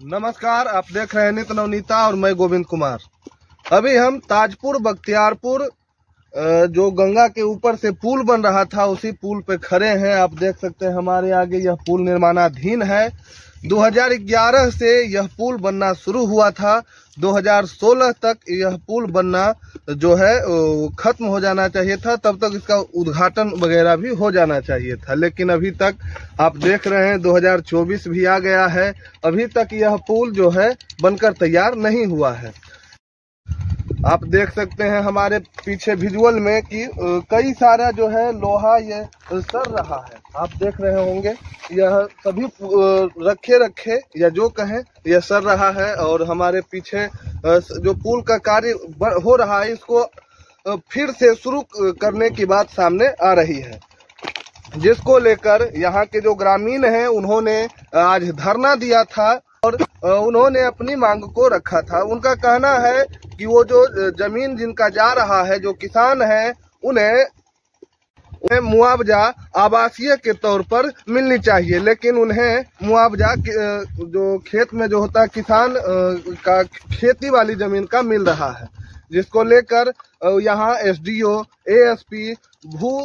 नमस्कार, आप देख रहे हैं नित नवनीता और मैं गोविंद कुमार। अभी हम ताजपुर, बख्तियारपुर जो गंगा के ऊपर से पुल बन रहा था, उसी पुल पे खड़े हैं। आप देख सकते हैं हमारे आगे यह पुल निर्माणाधीन है। 2011 से यह पुल बनना शुरू हुआ था। 2016 तक यह पुल बनना जो है खत्म हो जाना चाहिए था। तब तक इसका उद्घाटन वगैरह भी हो जाना चाहिए था। लेकिन अभी तक आप देख रहे हैं 2024 भी आ गया है। अभी तक यह पुल जो है, बनकर तैयार नहीं हुआ है। आप देख सकते हैं हमारे पीछे विजुअल में कि कई सारा जो है लोहा ये सर रहा है। आप देख रहे होंगे, यह सभी रखे रखे या जो कहें, यह सर रहा है और हमारे पीछे जो पुल का कार्य हो रहा है, इसको फिर से शुरू करने की बात सामने आ रही है। जिसको लेकर यहाँ के जो ग्रामीण हैं, उन्होंने आज धरना दिया था और उन्होंने अपनी मांग को रखा था। उनका कहना है कि वो जो ज़मीन जिनका जा रहा है, जो किसान है, उन्हें उन्हें मुआवजा आवासीय के तौर पर मिलनी चाहिए। लेकिन उन्हें मुआवजा जो खेत में जो होता है, किसान का खेती वाली ज़मीन का मिल रहा है, जिसको लेकर यहाँ एसडीओ, एएसपी, भू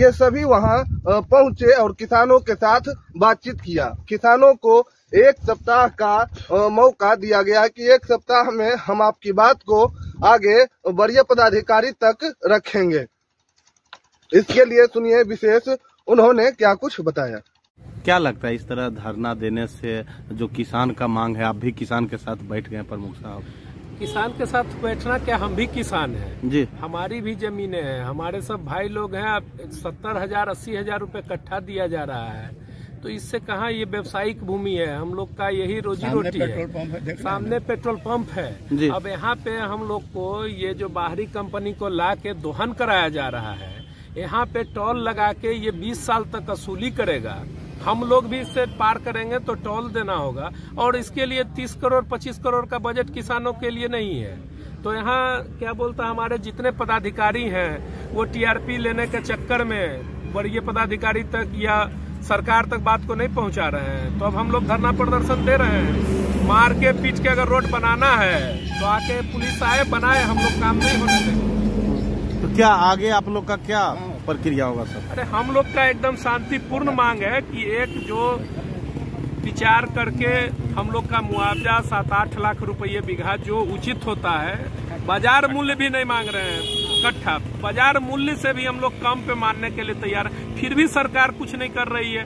ये सभी वहाँ पहुँचे और किसानों के साथ बातचीत किया। किसानों को एक सप्ताह का मौका दिया गया कि एक सप्ताह में हम आपकी बात को आगे वरीय पदाधिकारी तक रखेंगे। इसके लिए सुनिए विशेष उन्होंने क्या कुछ बताया। क्या लगता है इस तरह धरना देने से जो किसान का मांग है आप भी किसान के साथ बैठ गए प्रमुख साहब? किसान के साथ बैठना क्या हम भी किसान हैं। जी। हमारी भी जमीनें हैं हमारे सब भाई लोग हैं सत्तर हज़ार अस्सी हज़ार रूपए कट्ठा दिया जा रहा है। तो इससे कहा ये व्यवसायिक भूमि है? हम लोग का यही रोजी रोटी है। सामने पेट्रोल पंप है। अब यहाँ पे हम लोग को ये जो बाहरी कंपनी को ला के दोहन कराया जा रहा है यहाँ पे टोल लगा के ये 20 साल तक वसूली करेगा। हम लोग भी इससे पार करेंगे तो टोल देना होगा। और इसके लिए 30 करोड़ 25 करोड़ का बजट किसानों के लिए नहीं है। तो यहाँ क्या बोलता हमारे जितने पदाधिकारी हैं वो टीआरपी लेने के चक्कर में वरीय पदाधिकारी तक या सरकार तक बात को नहीं पहुँचा रहे हैं। तो अब हम लोग धरना प्रदर्शन दे रहे हैं। मार के पीट के अगर रोड बनाना है तो आके पुलिस आए बनाए हम लोग काम नहीं होने देंगे। तो क्या आगे आप लोग का क्या प्रक्रिया होगा सर? अरे हम लोग का एकदम शांतिपूर्ण मांग है कि एक जो विचार करके हम लोग का मुआवजा सात आठ लाख रुपये बीघा जो उचित होता है बाज़ार मूल्य भी नहीं मांग रहे हैं। कट्ठा बाज़ार मूल्य से भी हम लोग कम पे मानने के लिए तैयार फिर भी सरकार कुछ नहीं कर रही है।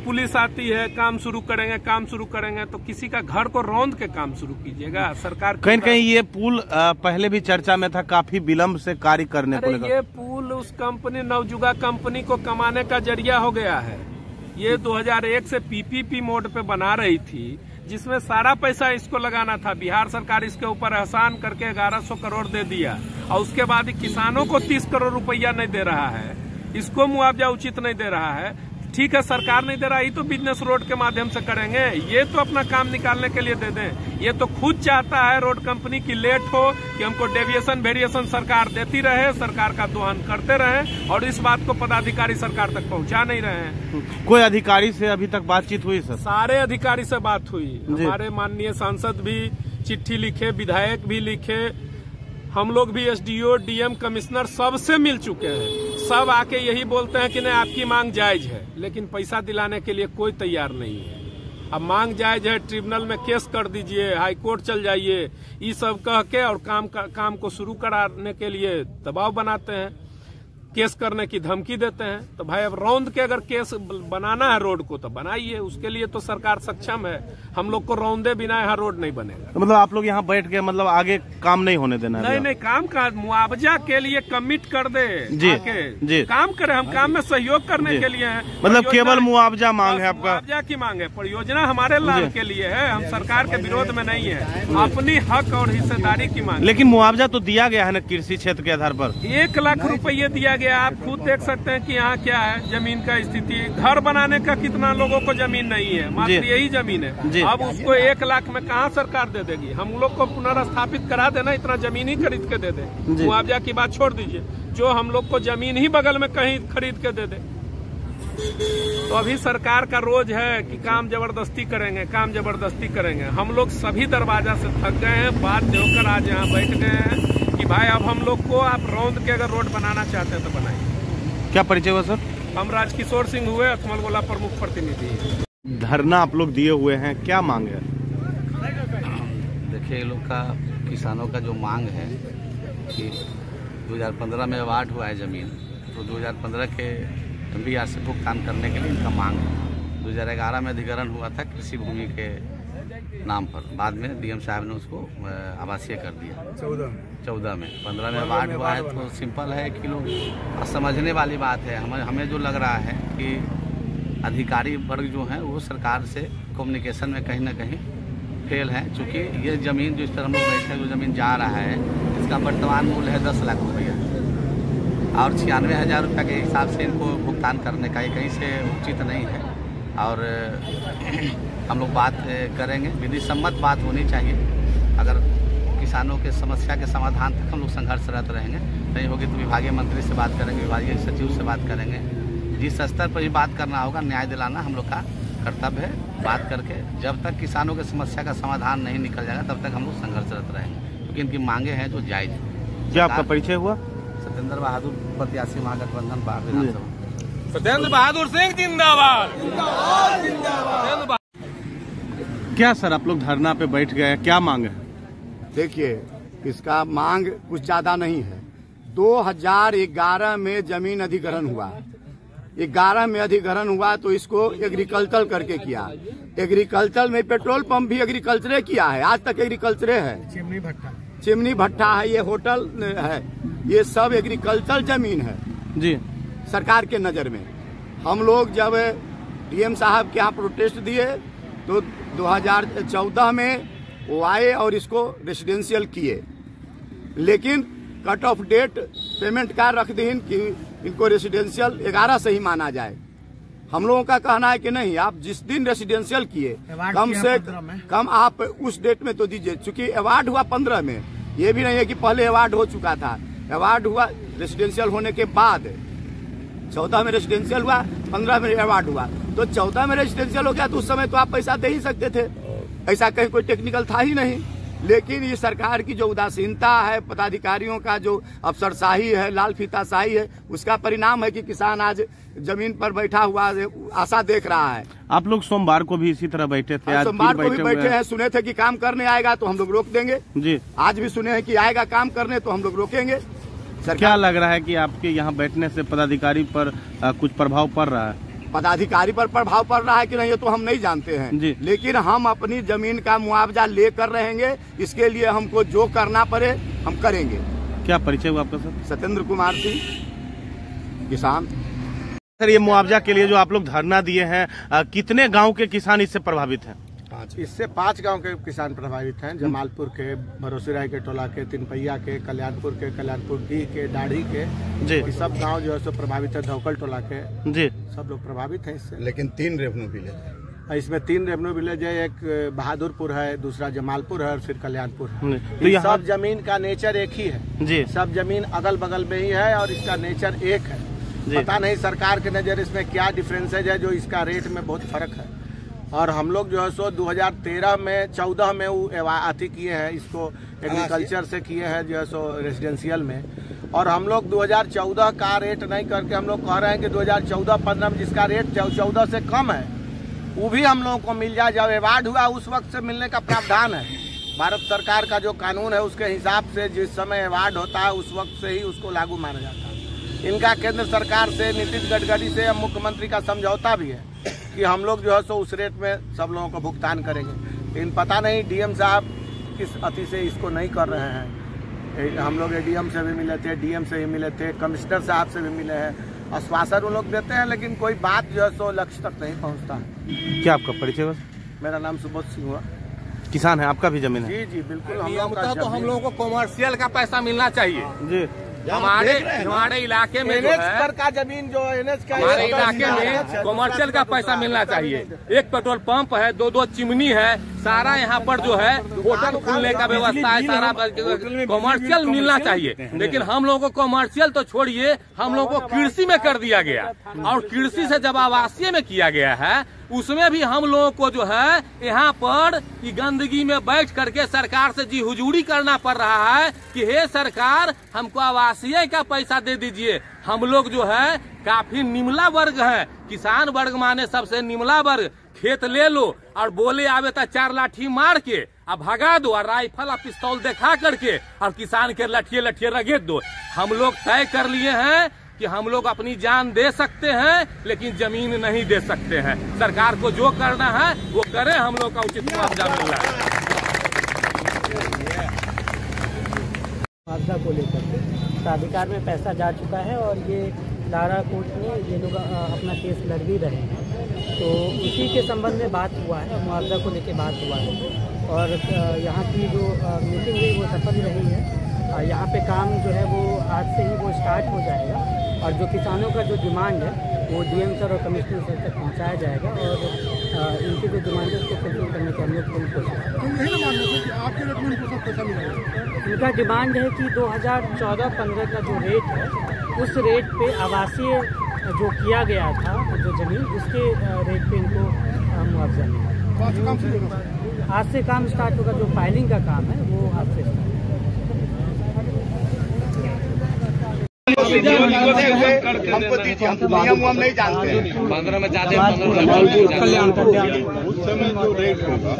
पुलिस आती है काम शुरू करेंगे काम शुरू करेंगे तो किसी का घर को रौंद के काम शुरू कीजिएगा। सरकार कहीं कहीं ये पुल पहले भी चर्चा में था काफ़ी विलम्ब से कार्य करने को अरे ये पुल उस कंपनी नवजुगा कंपनी को कमाने का ज़रिया हो गया है। ये 2001 से पीपीपी मोड पे बना रही थी जिसमें सारा पैसा इसको लगाना था। बिहार सरकार इसके ऊपर एहसान करके 1100 करोड़ दे दिया और उसके बाद किसानों को 30 करोड़ रुपया नहीं दे रहा है। इसको मुआवजा उचित नहीं दे रहा है। ठीक है सरकार नहीं दे रहा ये तो बिज़नेस रोड के माध्यम से करेंगे। ये तो अपना काम निकालने के लिए दे दें। ये तो खुद चाहता है रोड कंपनी की लेट हो कि हमको डेविएशन वेरिएशन सरकार देती रहे सरकार का दोहन करते रहे और इस बात को पदाधिकारी सरकार तक पहुँचा नहीं रहे हैं। कोई अधिकारी से अभी तक बातचीत हुई सर? सारे अधिकारी से बात हुई। हमारे माननीय सांसद भी चिट्ठी लिखे विधायक भी लिखे हम लोग भी एसडीओ डीएम कमिश्नर सबसे मिल चुके हैं। सब आके यही बोलते हैं कि नहीं आपकी मांग जायज़ है लेकिन पैसा दिलाने के लिए कोई तैयार नहीं है। अब मांग जायज़ है ट्रिब्यूनल में केस कर दीजिए हाई कोर्ट चल जाइए ये सब कह के और काम का, काम को शुरू कराने के लिए दबाव बनाते हैं। केस करने की धमकी देते हैं तो भाई अब रौंद के अगर केस बनाना है रोड को तो बनाइए उसके लिए तो सरकार सक्षम है। हम लोग को रौंदे बिना यहाँ रोड नहीं बनेगा। तो मतलब आप लोग यहाँ बैठ के मतलब आगे काम नहीं होने देना नहीं नहीं काम का मुआवजा के लिए कमिट कर दे जी, आके। जी। काम करे हम काम में सहयोग करने के लिए हैं। मतलब केवल मुआवजा मांग है आपका? मुआवजा की मांग है। परियोजना हमारे लाभ के लिए है हम सरकार के विरोध में नहीं है। अपनी हक और हिस्सेदारी की मांग लेकिन मुआवजा तो दिया गया है ना कृषि क्षेत्र के आधार पर? एक लाख रुपये दिया गया आप खुद देख सकते हैं कि यहाँ क्या है ज़मीन का स्थिति। घर बनाने का कितना लोगों को ज़मीन नहीं है मात्र यही ज़मीन है। अब उसको एक लाख में कहाँ सरकार दे देगी? हम लोग को पुनर्स्थापित करा देना इतना ज़मीन ही खरीद के दे दे। मुआवजा की बात छोड़ दीजिए। जो हम लोग को ज़मीन ही बगल में कहीं खरीद के दे दे। तो अभी सरकार का रोज है कि काम ज़बरदस्ती करेंगे काम ज़बरदस्ती करेंगे। हम लोग सभी दरवाज़ा से थक गए हैं बात होकर आज यहाँ बैठ गए हैं। कि भाई अब हम लोग को आप रौंद के अगर रोड बनाना चाहते हैं तो बनाइए। क्या परिचय हुआ सर? हम राजकिशोर सिंह हुए अथमल गोला प्रमुख प्रतिनिधि। धरना आप लोग दिए हुए हैं क्या मांग है? देखिए लोग का किसानों का जो मांग है कि 2015 में अवार्ड हुआ है ज़मीन तो 2015 के बी आर से भुगतान करने के लिए इनका मांग है। 2011 में अधिग्रहण हुआ था कृषि भूमि के नाम पर। बाद में डीएम साहब ने उसको आवासीय कर दिया। चौदह चौदह में। पंद्रह में अवार्ड हुआ है तो सिंपल है कि लोग समझने वाली बात है। हमें हमें जो लग रहा है कि अधिकारी वर्ग जो हैं वो सरकार से कम्युनिकेशन में कहीं ना कहीं फेल है। क्योंकि ये ज़मीन जो इस पर हम लोग बैठे जो ज़मीन जा रहा है इसका वर्तमान मूल्य है दस लाख रुपया। और छियानवे हज़ार रुपये के हिसाब से इनको भुगतान करने का ये कहीं से उचित नहीं है। और हम लोग बात करेंगे। विधि सम्मत बात होनी चाहिए। अगर किसानों के समस्या के समाधान तक हम लोग संघर्षरत रहेंगे नहीं होगी तो विभागीय मंत्री से बात करेंगे विभागीय सचिव से बात करेंगे। जिस स्तर पर भी बात करना होगा न्याय दिलाना हम लोग का कर्तव्य है। बात करके जब तक किसानों की समस्या का समाधान नहीं निकल जाएगा तब तक हम लोग संघर्षरत रहेंगे। क्योंकि इनकी मांगे हैं जो जायज़ हैं। क्या आपका परिचय हुआ? सत्येंद्र बहादुर प्रत्याशी महागठबंधन बार विधानसभा। सत्येंद्र बहादुर सिंह जिंदाबाद। क्या सर आप लोग धरना पे बैठ गए? क्या मांग है? देखिए इसका मांग कुछ ज़्यादा नहीं है। 2011 में ज़मीन अधिग्रहण हुआ। 11 में अधिग्रहण हुआ तो इसको एग्रीकल्चर करके किया। एग्रीकल्चर में पेट्रोल पंप भी एग्रीकल्चरे किया है। आज तक एग्रीकल्चरे है। चिमनी भट्टा। चिमनी भट्टा है ये होटल है ये सब एग्रीकल्चर ज़मीन है। जी। सरकार के नज़र में। हम लोग जब डीएम साहब के यहाँ प्रोटेस्ट दिए तो 2014 में वो आए और इसको रेसिडेंशियल किए। लेकिन कट ऑफ़ डेट पेमेंट का रख दीन कि इनको रेसिडेंशियल 11 से ही माना जाए। हम लोगों का कहना है कि नहीं आप जिस दिन रेसिडेंशियल किए कम से कम आप उस डेट में तो दीजिए चूँकि अवार्ड हुआ पंद्रह में। ये भी नहीं है कि पहले अवार्ड हो चुका था। अवार्ड हुआ रेसिडेंशियल होने के बाद चौदह में रेसिडेंशियल हुआ पंद्रह में अवार्ड हुआ। तो चौदह में रेजिडेंशियल हो गया तो उस समय तो आप पैसा दे ही सकते थे। ऐसा कहीं कोई टेक्निकल था ही नहीं। लेकिन ये सरकार की जो उदासीनता है पदाधिकारियों का जो अफसरशाही है लाल फीता शाही है उसका परिणाम है कि किसान आज ज़मीन पर बैठा हुआ आशा देख रहा है। आप लोग सोमवार को भी इसी तरह बैठे थे आज सोमवार को भी बैठे हैं सुने थे कि काम करने आएगा तो हम लोग रोक देंगे। जी। आज भी सुने हैं कि आएगा काम करने तो हम लोग रोकेंगे। क्या लग रहा है कि आपके यहाँ बैठने से पदाधिकारी पर कुछ प्रभाव पड़ रहा है? पदाधिकारी पर प्रभाव पड़ रहा है कि नहीं ये तो हम नहीं जानते हैं। जी। लेकिन हम अपनी ज़मीन का मुआवजा लेकर रहेंगे इसके लिए हमको जो करना पड़े हम करेंगे। क्या परिचय हुआ आपका सर? सत्येंद्र कुमार सिंह किसान। सर ये मुआवजा के लिए जो आप लोग धरना दिए हैं कितने गाँव के किसान इससे प्रभावित हैं? इससे पाँच गाँव के किसान प्रभावित हैं जमालपुर के भरोसेराय के टोला के तिनपैया के कल्याणपुर के कल्याणपुर डी के दाढ़ी के। जी। ये सब गाँव जो है सो प्रभावित है धौकल टोला के। जी। सब लोग प्रभावित हैं इससे। लेकिन तीन रेवन्यू विलेज इसमें तीन रेवेन्यू विलेज है एक बहादुरपुर है दूसरा जमालपुर है और फिर कल्याणपुर है। तो यहाँ सब ज़मीन का नेचर एक ही है। जी। सब ज़मीन अगल बगल में ही है और इसका नेचर एक है। पता नहीं सरकार के नज़र इसमें क्या डिफरेंसेज है जो इसका रेट में बहुत फ़र्क है। और हम लोग जो है सो 2013 में 14 में वो अथी किए हैं, इसको एग्रीकल्चर से किए हैं जो है सो रेजिडेंशियल में। और हम लोग 2014 का रेट नहीं करके हम लोग कह रहे हैं कि 2014-15 में जिसका रेट 14 से कम है, वो भी हम लोगों को मिल जाए। जब अवार्ड हुआ, उस वक्त से मिलने का प्रावधान है। भारत सरकार का जो कानून है, उसके हिसाब से जिस समय अवार्ड होता है, उस वक्त से ही उसको लागू माना जाता है। इनका केंद्र सरकार से नितिन गडकरी से मुख्यमंत्री का समझौता भी है। कि हम लोग जो है सो उस रेट में सब लोगों को भुगतान करेंगे। लेकिन पता नहीं डीएम साहब किस अति से इसको नहीं कर रहे हैं। हम लोग एडीएम से भी मिले थे डीएम से भी मिले थे कमिश्नर साहब से भी मिले हैं। आश्वासन वो लोग देते हैं लेकिन कोई बात जो है सो लक्ष्य तक नहीं पहुँचता। है क्या आपका परिचय हुआ मेरा नाम सुबोध सिंह हुआ। किसान है आपका भी ज़मीन है? जी जी बिल्कुल हम लोग का तो हम लोगों को कॉमर्शियल का पैसा मिलना चाहिए। जी। हमारे हमारे इलाके में जो है पर का ज़मीन जो एनएच का हमारे इलाके में कॉमर्शियल का पैसा मिलना चाहिए। एक पेट्रोल पंप है दो दो चिमनी है सारा यहाँ पर जो है, होटल खुलने का व्यवस्था है, सारा कॉमर्शियल मिलना चाहिए। लेकिन हम लोगों को कॉमर्शियल तो छोड़िए, हम लोगों को कृषि में कर दिया गया। और कृषि से जब आवासीय में किया गया है, उसमें भी हम लोगों को जो है, यहाँ पर गंदगी में बैठ करके सरकार से जी हुजूरी करना पड़ रहा है कि हे सरकार, हमको आवासीय का पैसा दे दीजिए। हम लोग जो है, काफ़ी निमला वर्ग है। किसान वर्ग माने सबसे निमला वर्ग। खेत ले लो और बोले आवे तो चार लाठी मार के आ भगा दो और राइफल और पिस्तौल दिखा करके और किसान के लठिए लठिए रगेत दो। हम लोग तय कर लिए हैं कि हम लोग अपनी जान दे सकते हैं, लेकिन ज़मीन नहीं दे सकते हैं। सरकार को जो करना है, वो करे, हम लोग का उचित मुआवजा मिल रहा है। को लेकर प्राधिकार में पैसा जा चुका है और ये लारा कोर्ट में ये लोग अपना केस लड़ भी रहे हैं। तो उसी के संबंध में बात हुआ है मुआवजा को लेकर बात हुआ है। और यहाँ की जो मीटिंग हुई वो सफल रही है। यहाँ पे काम जो है वो आज से ही वो स्टार्ट हो जाएगा। और जो किसानों का जो डिमांड है वो डीएम सर और कमिश्नर सर तक पहुँचाया जाएगा और इनकी जो डिमांड है उसको फुलफिल करने की हम लोग पूरी कोशिश। इनका डिमांड है कि 2014-15 का जो रेट है उस रेट पे आवासीय जो किया गया था जो ज़मीन उसके रेट पे इनको मुआवजा मिले। आज से काम स्टार्ट होगा। जो फाइलिंग का काम है वो आज से हमको दीजिए हम नियम हम नहीं जानते हैं पंद्रह में ज़्यादा उस समय जो रेट होगा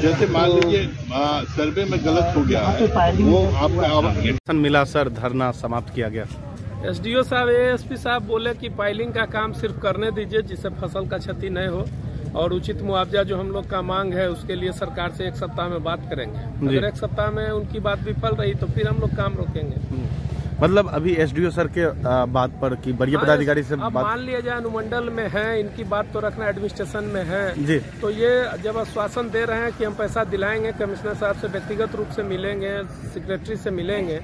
जैसे मान लीजिए सर्वे में गलत हो गया है वो आपका मिला सर धरना समाप्त किया गया। एसडीओ साहब एएसपी साहब बोले कि पाइलिंग का काम सिर्फ़ करने दीजिए जिससे फ़सल का क्षति नहीं हो और उचित मुआवजा जो हम लोग का मांग है उसके लिए सरकार से एक सप्ताह में बात करेंगे। अगर एक सप्ताह में उनकी बात विफल रही तो फिर हम लोग काम रोकेंगे। मतलब अभी एसडीओ सर के बात पर की वरीय हाँ, पदाधिकारी से बात मान लिया जाए अनुमंडल में है इनकी बात तो रखना एडमिनिस्ट्रेशन में है। जी। तो ये जब आश्वासन दे रहे हैं कि हम पैसा दिलाएँगे कमिश्नर साहब से व्यक्तिगत रूप से मिलेंगे सेक्रेटरी से मिलेंगे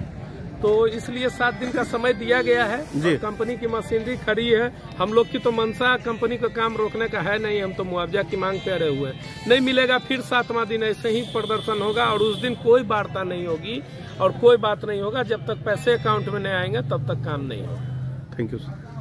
तो इसलिए सात दिन का समय दिया गया है। कंपनी की मशीनरी खड़ी है। हम लोग की तो मनसा कंपनी का काम रोकने का है नहीं हम तो मुआवजा की मांग पे रहे हुए हैं। नहीं मिलेगा फिर सातवां दिन ऐसे ही प्रदर्शन होगा और उस दिन कोई वार्ता नहीं होगी और कोई बात नहीं होगा। जब तक पैसे अकाउंट में नहीं आएँगे तब तक काम नहीं होगा। Thank you sir